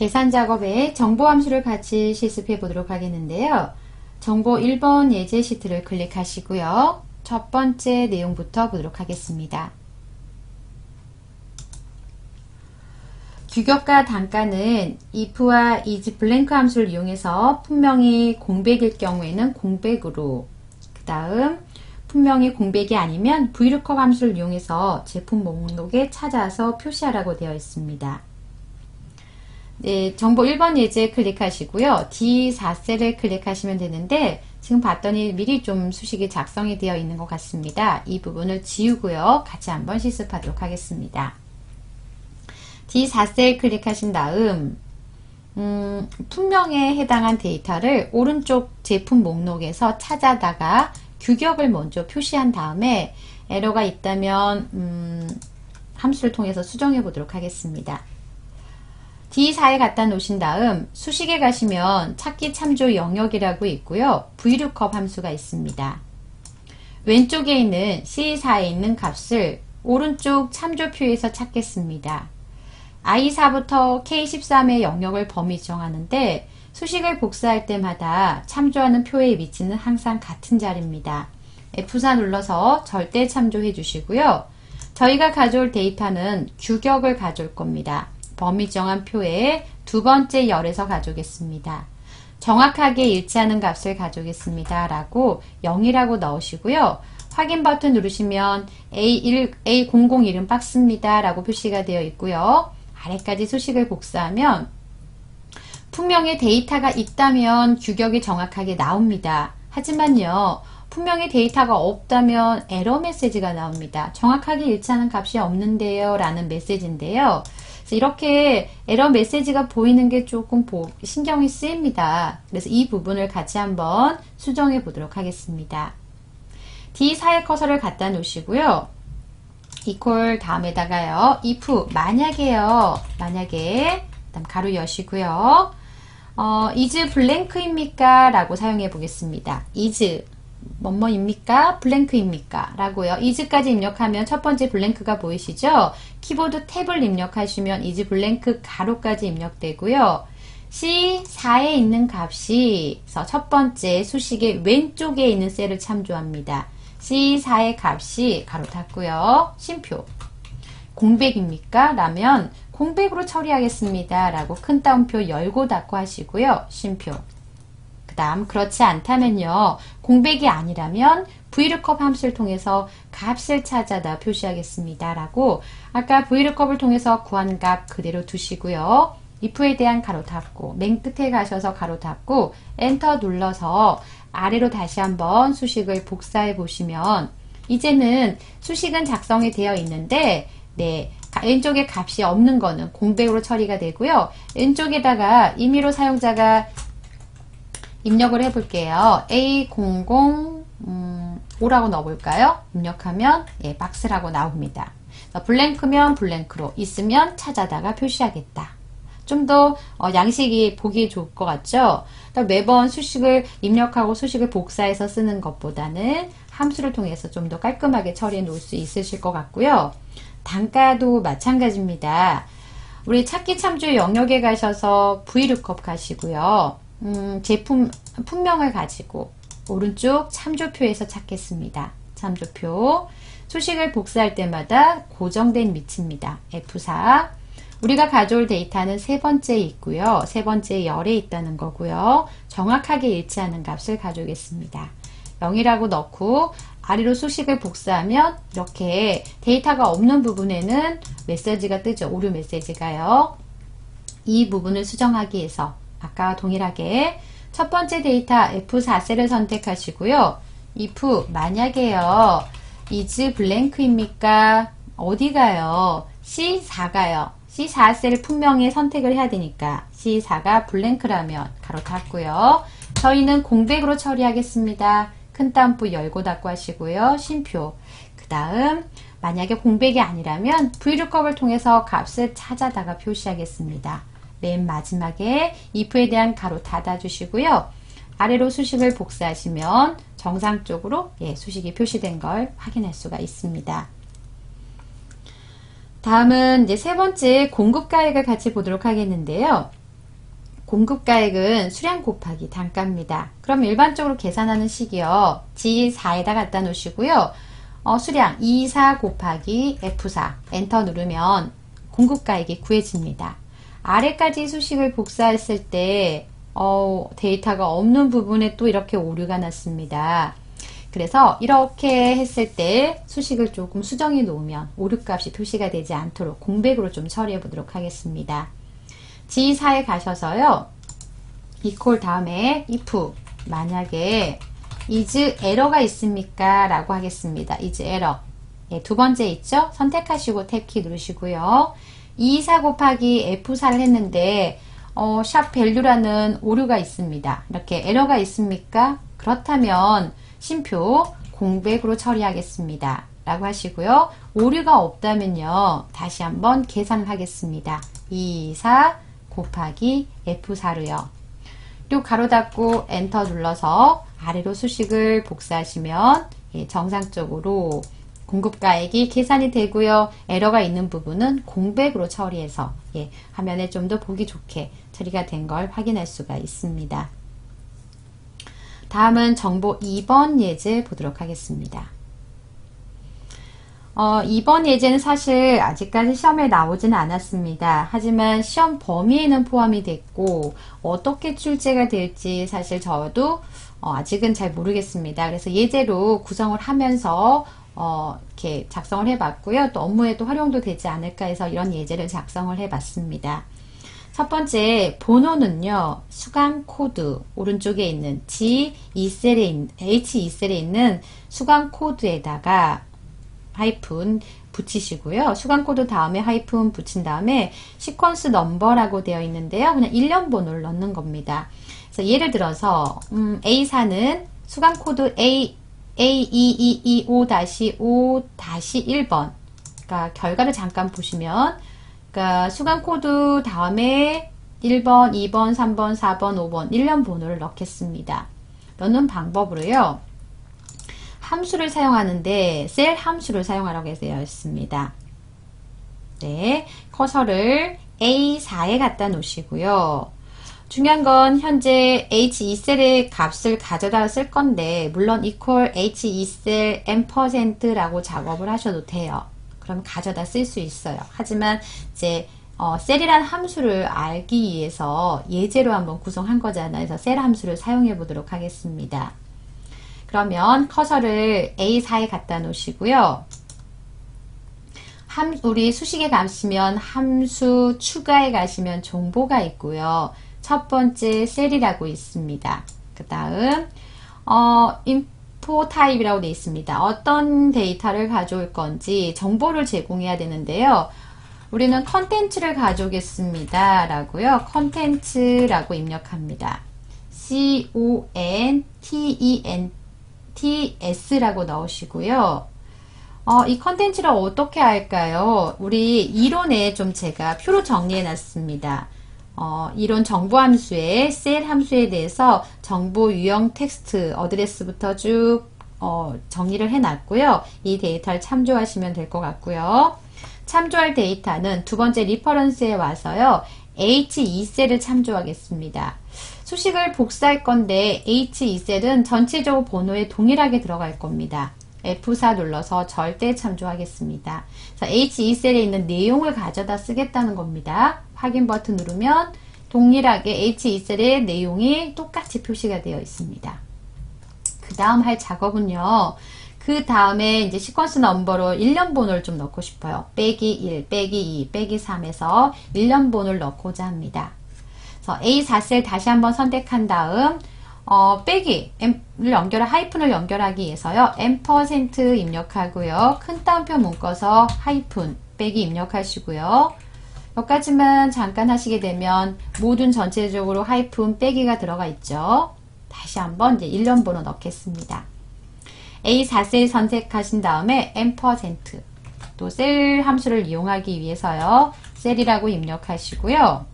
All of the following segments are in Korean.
계산 작업에 정보 함수를 같이 실습해 보도록 하겠는데요. 정보 1번 예제 시트를 클릭하시고요. 첫 번째 내용부터 보도록 하겠습니다. 규격과 단가는 if와 is 블랭크 함수를 이용해서 분명히 공백일 경우에는 공백으로 그 다음 분명히 공백이 아니면 vlookup 함수를 이용해서 제품 목록에 찾아서 표시하라고 되어 있습니다. 네, 정보 1번 예제 클릭하시고요. D4셀을 클릭하시면 되는데 지금 봤더니 미리 좀 수식이 작성이 되어 있는 것 같습니다. 이 부분을 지우고요. 같이 한번 실습하도록 하겠습니다. D4셀 클릭하신 다음 음, 품명에 해당한 데이터를 오른쪽 제품 목록에서 찾아다가 규격을 먼저 표시한 다음에 에러가 있다면 음, 함수를 통해서 수정해 보도록 하겠습니다. D4에 갖다 놓으신 다음 수식에 가시면 찾기 참조 영역이라고 있고요. VLOOKUP 함수가 있습니다. 왼쪽에 있는 C4에 있는 값을 오른쪽 참조표에서 찾겠습니다. I4부터 K13의 영역을 범위 정하는데 수식을 복사할 때마다 참조하는 표의 위치는 항상 같은 자리입니다. F4 눌러서 절대 참조해 주시고요. 저희가 가져올 데이터는 규격을 가져올 겁니다. 범위 정한 표에 두 번째 열에서 가져오겠습니다. 정확하게 일치하는 값을 가져오겠습니다. 라고 0이라고 넣으시고요. 확인 버튼 누르시면 A1, A001은 박스입니다. 라고 표시가 되어 있고요. 아래까지 수식을 복사하면 분명히 데이터가 있다면 규격이 정확하게 나옵니다. 하지만요. 분명히 데이터가 없다면 에러 메시지가 나옵니다. 정확하게 일치하는 값이 없는데요. 라는 메시지인데요. 이렇게 에러 메시지가 보이는 게 조금 신경이 쓰입니다. 그래서 이 부분을 같이 한번 수정해 보도록 하겠습니다. D4의 커서를 갖다 놓으시고요. 이퀄 다음에다가요. if 만약에요. 만약에 그다음 가로 여시고요. 어, is blank입니까? 라고 사용해 보겠습니다. is 뭐뭐입니까? blank입니까? 라고요. is까지 입력하면 첫 번째 blank가 보이시죠? 키보드 탭을 입력하시면 is blank 가로까지 입력되고요. C4에 있는 값이 첫 번째 수식의 왼쪽에 있는 셀을 참조합니다. C4의 값이 가로 닫고요. 쉼표. 공백입니까? 라면 공백으로 처리하겠습니다. 라고 큰 따옴표 열고 닫고 하시고요. 쉼표. 그 다음 그렇지 않다면요. 공백이 아니라면 vlookup 함수를 통해서 값을 찾아다 표시하겠습니다. 라고 아까 vlookup을 통해서 구한 값 그대로 두시고요. if에 대한 가로 닫고 맨 끝에 가셔서 가로 닫고 엔터 눌러서 아래로 다시 한번 수식을 복사해 보시면 이제는 수식은 작성이 되어 있는데 네 왼쪽에 값이 없는 거는 공백으로 처리가 되고요. 왼쪽에다가 임의로 사용자가 입력을 해볼게요. A00 음, 5라고 넣어볼까요? 입력하면 예, 박스라고 나옵니다. 블랭크면 블랭크로 있으면 찾아다가 표시하겠다. 좀더 어, 양식이 보기 좋을 것 같죠? 매번 수식을 입력하고 수식을 복사해서 쓰는 것보다는 함수를 통해서 좀 더 깔끔하게 처리해 놓을 수 있으실 것 같고요. 단가도 마찬가지입니다. 우리 찾기 참조 영역에 가셔서 VLOOKUP 가시고요. 음, 제품 품명을 가지고 오른쪽 참조표에서 찾겠습니다. 참조표 수식을 복사할 때마다 고정된 위치입니다. F4 우리가 가져올 데이터는 세 번째에 있고요. 세 번째 열에 있다는 거고요. 정확하게 일치하는 값을 가져오겠습니다. 0이라고 넣고 아래로 수식을 복사하면 이렇게 데이터가 없는 부분에는 메시지가 뜨죠. 오류 메시지가요. 이 부분을 수정하기 위해서 아까 동일하게 첫 번째 데이터 F4셀을 선택하시고요. if 만약에요. is 블랭크입니까? 어디 가요? C4 가요. C4셀 분명히 선택을 해야 되니까 C4가 블랭크라면 가로 닫고요. 저희는 공백으로 처리하겠습니다. 큰 따옴표 열고 닫고 하시고요. 쉼표. 그 다음 만약에 공백이 아니라면 VLOOKUP을 통해서 값을 찾아다가 표시하겠습니다. 맨 마지막에 if에 대한 가로 닫아주시고요. 아래로 수식을 복사하시면 정상적으로 예, 수식이 표시된 걸 확인할 수가 있습니다. 다음은 이제 세 번째 공급가액을 같이 보도록 하겠는데요. 공급가액은 수량 곱하기 단가입니다. 그럼 일반적으로 계산하는 식이요. G4에다 갖다 놓으시고요. 어, 수량 24 곱하기 F4 엔터 누르면 공급가액이 구해집니다. 아래까지 수식을 복사했을 때 어, 데이터가 없는 부분에 또 이렇게 오류가 났습니다. 그래서 이렇게 했을 때 수식을 조금 수정해 놓으면 오류값이 표시가 되지 않도록 공백으로 좀 처리해 보도록 하겠습니다. G4에 가셔서요. equal 다음에 if 만약에 is error가 있습니까? 라고 하겠습니다. is error 예, 두 번째 있죠? 선택하시고 탭키 누르시고요. 24 곱하기 F4를 했는데 어, 샵 밸류라는 오류가 있습니다. 이렇게 에러가 있습니까? 그렇다면 심표 공백으로 처리하겠습니다. 라고 하시고요. 오류가 없다면요. 다시 한번 계산하겠습니다. 24 곱하기 F4로요. 또 가로 닫고 엔터 눌러서 아래로 수식을 복사하시면 예, 정상적으로 공급가액이 계산이 되고요. 에러가 있는 부분은 공백으로 처리해서 예, 화면에 좀 더 보기 좋게 처리가 된 걸 확인할 수가 있습니다. 다음은 정보 2번 예제 보도록 하겠습니다. 어, 이번 예제는 사실 아직까지 시험에 나오지는 않았습니다. 하지만 시험 범위에는 포함이 됐고 어떻게 출제가 될지 사실 저도 어, 아직은 잘 모르겠습니다. 그래서 예제로 구성을 하면서 어, 이렇게 작성을 해봤고요. 또 업무에도 활용도 되지 않을까 해서 이런 예제를 작성을 해봤습니다. 첫 번째 번호는요. 수강 코드 오른쪽에 있는 G2셀에 H2셀에 있는 수강 코드에다가 하이픈 붙이시고요. 수강 코드 다음에 하이픈 붙인 다음에 sequence number라고 되어 있는데요. 그냥 일련번호를 넣는 겁니다. 그래서 예를 들어서 음, A4는 수강 코드 A A2225-5-1번 그러니까 결과를 잠깐 보시면 그러니까 수강 코드 다음에 1번, 2번, 3번, 4번, 5번 일련번호를 넣겠습니다. 넣는 방법으로요. 함수를 사용하는데 셀 함수를 사용하라고 되어 있습니다. 네, 커서를 A4에 갖다 놓으시고요. 중요한 건 현재 H2셀의 값을 가져다 쓸 건데 물론 equal H2셀 n%라고 작업을 하셔도 돼요. 그럼 가져다 쓸 수 있어요. 하지만 이제 어, 셀이란 함수를 알기 위해서 예제로 한번 구성한 거잖아요. 그래서 셀 함수를 사용해 보도록 하겠습니다. 그러면 커서를 A4에 갖다 놓으시고요. 함, 우리 수식에 가시면 함수 추가에 가시면 정보가 있고요. 첫 번째 셀이라고 있습니다. 그 다음 어, info type이라고 되어 있습니다. 어떤 데이터를 가져올 건지 정보를 제공해야 되는데요. 우리는 contents를 가져오겠습니다. 라고요. contents라고 입력합니다. C-O-N-T-E-N-T-S라고 넣으시고요. 어, 이 contents를 어떻게 할까요? 우리 이론에 좀 제가 표로 정리해 놨습니다. 어, 이론 정보 함수의 셀 함수에 대해서 정보 유형 텍스트 address부터 쭉 어, 정리를 해놨고요. 이 데이터를 참조하시면 될 것 같고요. 참조할 데이터는 두 번째 reference에 와서요. H2셀을 참조하겠습니다. 수식을 복사할 건데 H2셀은 전체적으로 번호에 동일하게 들어갈 겁니다. F4 눌러서 절대 참조하겠습니다. H2셀에 있는 내용을 가져다 쓰겠다는 겁니다. 확인 버튼 누르면 동일하게 H2셀의 내용이 똑같이 표시가 되어 있습니다. 그 다음 할 작업은요. 그 다음에 이제 시퀀스 넘버로 1년 번호를 좀 넣고 싶어요. 빼기 1, 빼기 2, 빼기 3에서 1년 번호를 넣고자 합니다. 그래서 A4셀 다시 한번 선택한 다음 어, 빼기를 연결, 하이픈을 연결하기 위해서요. M% 입력하고요. 큰 따옴표 묶어서 하이픈, 빼기 입력하시고요. 여기까지만 잠깐 하시게 되면 모든 전체적으로 하이픈 빼기가 들어가 있죠. 다시 한번 이제 1년 번호 넣겠습니다. A4셀 선택하신 다음에 M%또 셀 함수를 이용하기 위해서요. 셀이라고 입력하시고요.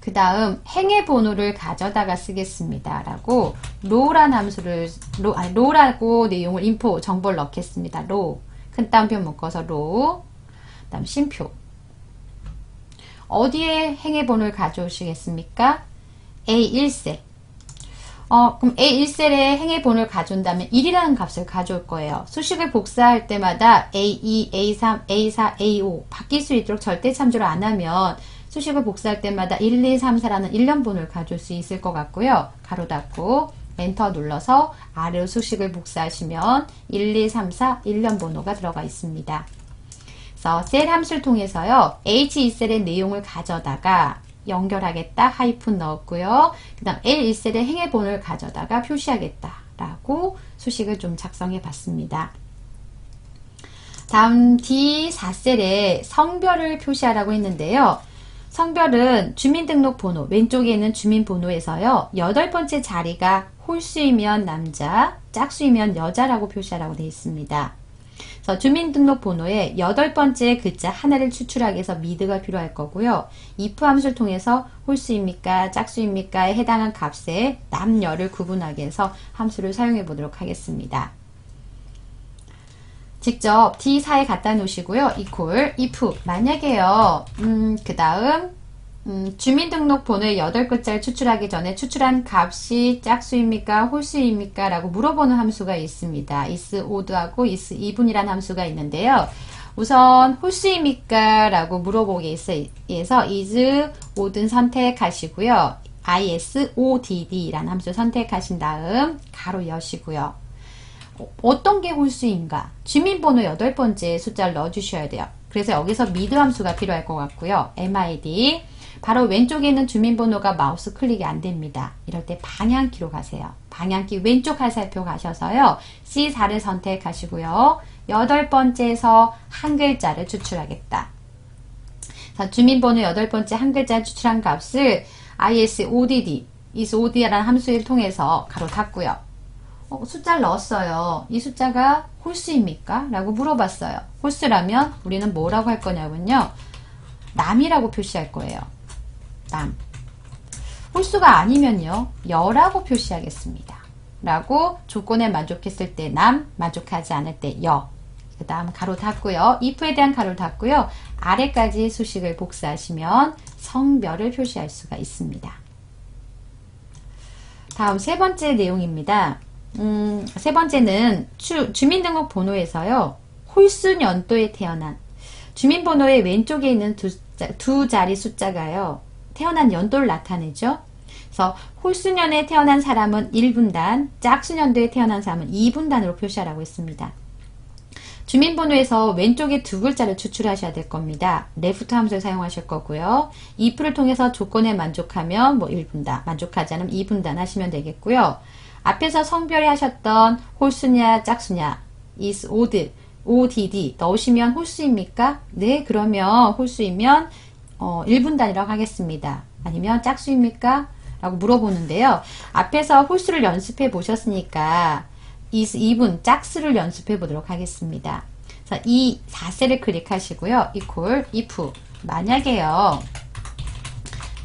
그 다음 행의 번호를 가져다가 쓰겠습니다. 라고 로란 함수를 로, 아니, 로라고 내용을 인포 정보를 넣겠습니다. 로. 큰 따옴표 묶어서 로. 그 다음 심표. 어디에 행해본을 가져오시겠습니까? A1셀. 어, 그럼 A1셀에 행해본을 가져온다면 1이라는 값을 가져올 거예요. 수식을 복사할 때마다 A2, A3, A4, A5 바뀔 수 있도록 절대 참조를 안 하면 수식을 복사할 때마다 1, 2, 3, 4라는 1년본을 가져올 수 있을 것 같고요. 가로 닫고 엔터 눌러서 아래로 수식을 복사하시면 1, 2, 3, 4 1년 번호가 들어가 있습니다. 그래서 셀 함수를 통해서요. H2셀의 내용을 가져다가 연결하겠다 하이픈 넣었고요. 그 다음 L1셀의 행해본을 가져다가 표시하겠다 라고 수식을 좀 작성해 봤습니다. 다음 D4셀에 성별을 표시하라고 했는데요. 성별은 주민등록번호 왼쪽에 있는 주민번호에서요. 여덟 번째 자리가 홀수이면 남자, 짝수이면 여자라고 표시하라고 되어 있습니다. 그래서 주민등록번호에 여덟 번째 글자 하나를 추출하기 위해서 mid가 필요할 거고요. if 함수를 통해서 홀수입니까, 짝수입니까에 해당한 값에 남녀를 구분하기 위해서 함수를 사용해 보도록 하겠습니다. 직접 D4에 갖다 놓으시고요. equal, if 만약에요. 음, 그 다음 음, 주민등록번호의 8글자를 추출하기 전에 추출한 값이 짝수입니까? 홀수입니까? 라고 물어보는 함수가 있습니다. is odd하고 is even이라는 함수가 있는데요. 우선 홀수입니까? 라고 물어보기 위해서 is odd는 선택하시고요. is odd라는 함수 선택하신 다음 가로 여시고요. 어떤 게 홀수인가? 주민번호 8번째 숫자를 넣어주셔야 돼요. 그래서 여기서 미드 함수가 필요할 것 같고요. mid 바로 왼쪽에 있는 주민번호가 마우스 클릭이 안 됩니다. 이럴 때 방향키로 가세요. 방향키 왼쪽 화살표 가셔서요. C4를 선택하시고요. 여덟 번째에서 한 글자를 추출하겠다. 자, 주민번호 여덟 번째 한 글자 추출한 값을 ISODD, isOD라는 함수를 통해서 가로 닫고요. 어, 숫자를 넣었어요. 이 숫자가 홀수입니까? 라고 물어봤어요. 홀수라면 우리는 뭐라고 할 거냐면요. 남이라고 표시할 거예요. 남. 홀수가 아니면요. 여라고 표시하겠습니다. 라고 조건에 만족했을 때 남, 만족하지 않을 때 여. 그 다음 가로 닫고요. if에 대한 가로 닫고요. 아래까지 수식을 복사하시면 성별을 표시할 수가 있습니다. 다음 세 번째 내용입니다. 음, 세 번째는 주, 주민등록 번호에서요. 홀수 연도에 태어난 주민번호의 왼쪽에 있는 두, 두 자리 숫자가요. 태어난 연도를 나타내죠. 그래서 홀수년에 태어난 사람은 1분단, 짝수년도에 태어난 사람은 2분단으로 표시하라고 했습니다. 주민번호에서 왼쪽에 두 글자를 추출하셔야 될 겁니다. 레프트 함수를 사용하실 거고요. if를 통해서 조건에 만족하면 뭐 1분단, 만족하지 않으면 2분단 하시면 되겠고요. 앞에서 성별이 하셨던 홀수냐 짝수냐 is odd, odd 넣으시면 홀수입니까? 네, 그러면 홀수이면 어, 1분 단위라고 하겠습니다. 아니면 짝수입니까? 라고 물어보는데요. 앞에서 홀수를 연습해 보셨으니까 이 2분 짝수를 연습해 보도록 하겠습니다. 자, 이 4셀을 클릭하시고요. equal if 만약에요.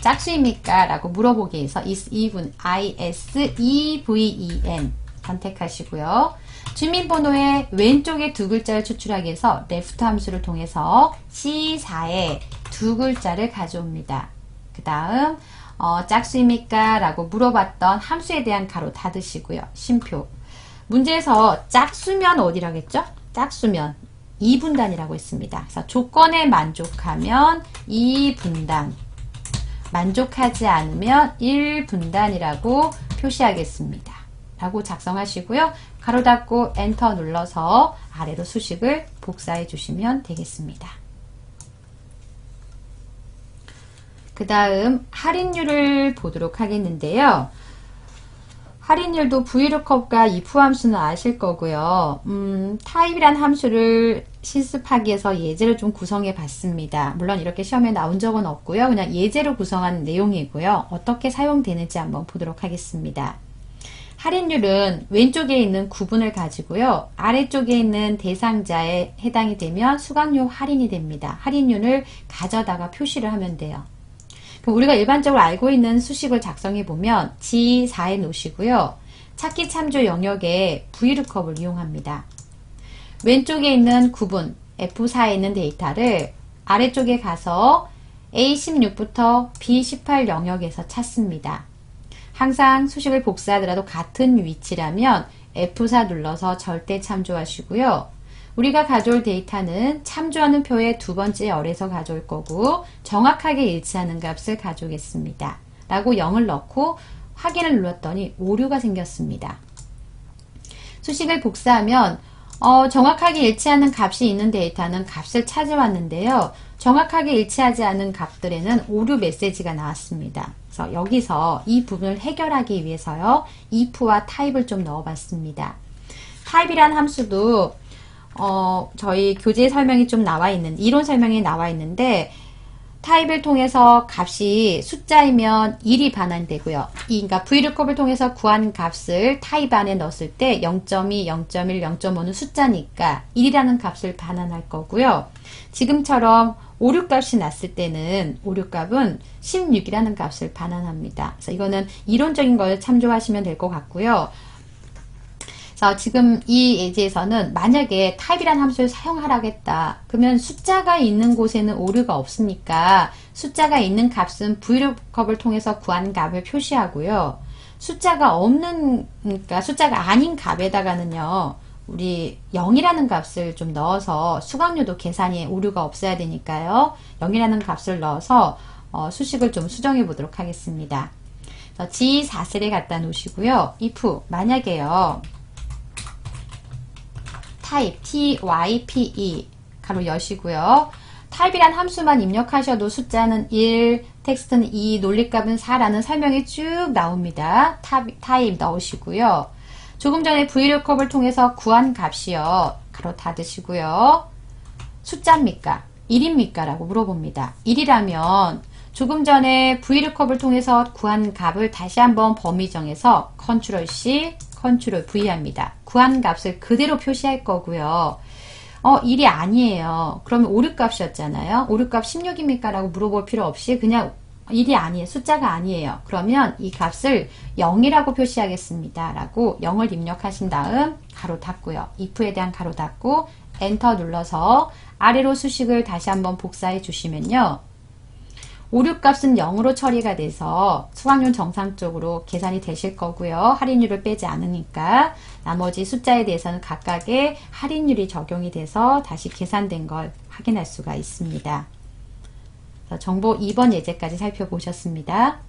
짝수입니까? 라고 물어보기 위해서 is even is-e-v-e-n 선택하시고요. 주민번호의 왼쪽에 두 글자를 추출하기 위해서 left 함수를 통해서 C4에 두 글자를 가져옵니다. 그 다음 어, 짝수입니까? 라고 물어봤던 함수에 대한 가로 닫으시고요. 심표 문제에서 짝수면 어디라겠죠? 짝수면 2분단이라고 했습니다. 그래서 조건에 만족하면 2분단 만족하지 않으면 1분단이라고 표시하겠습니다. 라고 작성하시고요. 가로 닫고 엔터 눌러서 아래로 수식을 복사해 주시면 되겠습니다. 그 다음 할인율을 보도록 하겠는데요. 할인율도 VLOOKUP과 if 함수는 아실 거고요. 음, 타입이란 함수를 실습하기 위해서 예제를 좀 구성해 봤습니다. 물론 이렇게 시험에 나온 적은 없고요. 그냥 예제로 구성한 내용이고요. 어떻게 사용되는지 한번 보도록 하겠습니다. 할인율은 왼쪽에 있는 구분을 가지고요. 아래쪽에 있는 대상자에 해당이 되면 수강료 할인이 됩니다. 할인율을 가져다가 표시를 하면 돼요. 우리가 일반적으로 알고 있는 수식을 작성해 보면 G4에 놓으시고요. 찾기 참조 영역에 VLOOKUP을 이용합니다. 왼쪽에 있는 구분 F4에 있는 데이터를 아래쪽에 가서 A16부터 B18 영역에서 찾습니다. 항상 수식을 복사하더라도 같은 위치라면 F4 눌러서 절대 참조하시고요. 우리가 가져올 데이터는 참조하는 표의 두 번째 열에서 가져올 거고 정확하게 일치하는 값을 가져오겠습니다. 라고 0을 넣고 확인을 눌렀더니 오류가 생겼습니다. 수식을 복사하면 어, 정확하게 일치하는 값이 있는 데이터는 값을 찾아왔는데요. 정확하게 일치하지 않은 값들에는 오류 메시지가 나왔습니다. 그래서 여기서 이 부분을 해결하기 위해서요. if와 타입을 좀 넣어봤습니다. 타입이란 함수도 어, 저희 교재 설명이 좀 나와 있는 이론 설명이 나와 있는데 type을 통해서 값이 숫자이면 1이 반환되고요. 이, 그러니까 vlookup을 통해서 구한 값을 타입 안에 넣었을 때 0.2, 0.1, 0.5는 숫자니까 1이라는 값을 반환할 거고요. 지금처럼 오류값이 났을 때는 오류값은 16이라는 값을 반환합니다. 그래서 이거는 이론적인 걸 참조하시면 될 것 같고요. 그래서 지금 이 예제에서는 만약에 type이라는 함수를 사용하라겠다. 그러면 숫자가 있는 곳에는 오류가 없으니까 숫자가 있는 값은 vlookup을 통해서 구한 값을 표시하고요. 숫자가 없는 그러니까 숫자가 아닌 값에다가는요. 우리 0이라는 gat을 좀 넣어서 수강료도 계산이 오류가 없어야 되니까요. 0이라는 값을 넣어서 어, 수식을 좀 수정해 보도록 하겠습니다. G4셀에 갖다 놓으시고요. if 만약에요. type type 가로 여시고요. 타입이란 함수만 입력하셔도 숫자는 1, 텍스트는 2, 논리값은 4라는 설명이 쭉 나옵니다. 타입 넣으시고요. 조금 전에 vlookup을 통해서 구한 값이요. 가로 닫으시고요. 숫자입니까? 1입니까? 라고 물어봅니다. 1이라면 조금 전에 vlookup을 통해서 구한 값을 다시 한번 범위 정해서 컨트롤 C, 컨트롤 V 합니다. 구한 값을 그대로 표시할 거고요. 어, 1이 아니에요. 그러면 오류값이었잖아요. 오류값 16입니까? 라고 물어볼 필요 없이 그냥 1이 아니에요. 숫자가 아니에요. 그러면 이 값을 0이라고 표시하겠습니다. 라고 0을 입력하신 다음 가로 닫고요. if에 대한 가로 닫고 엔터 눌러서 아래로 수식을 다시 한번 복사해 주시면요. 오류값은 0으로 처리가 돼서 수강료 정상적으로 계산이 되실 거고요. 할인율을 빼지 않으니까 나머지 숫자에 대해서는 각각의 할인율이 적용이 돼서 다시 계산된 걸 확인할 수가 있습니다. 정보 2번 예제까지 살펴보셨습니다.